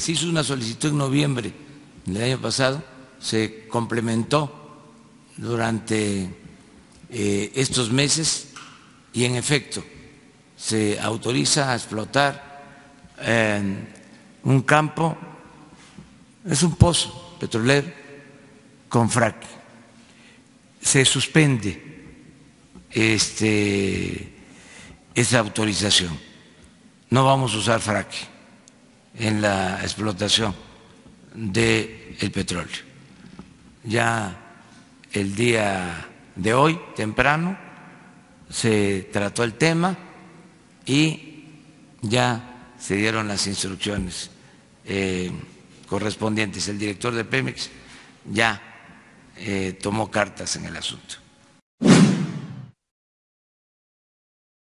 Se hizo una solicitud en noviembre del año pasado, se complementó durante eh, estos meses y en efecto se autoriza a explotar un campo, es un pozo petrolero con frac. Se suspende este, esa autorización. No vamos a usar frac en la explotación del el petróleo. Ya el día de hoy, temprano, se trató el tema y ya se dieron las instrucciones eh, correspondientes. El director de Pemex ya eh, tomó cartas en el asunto.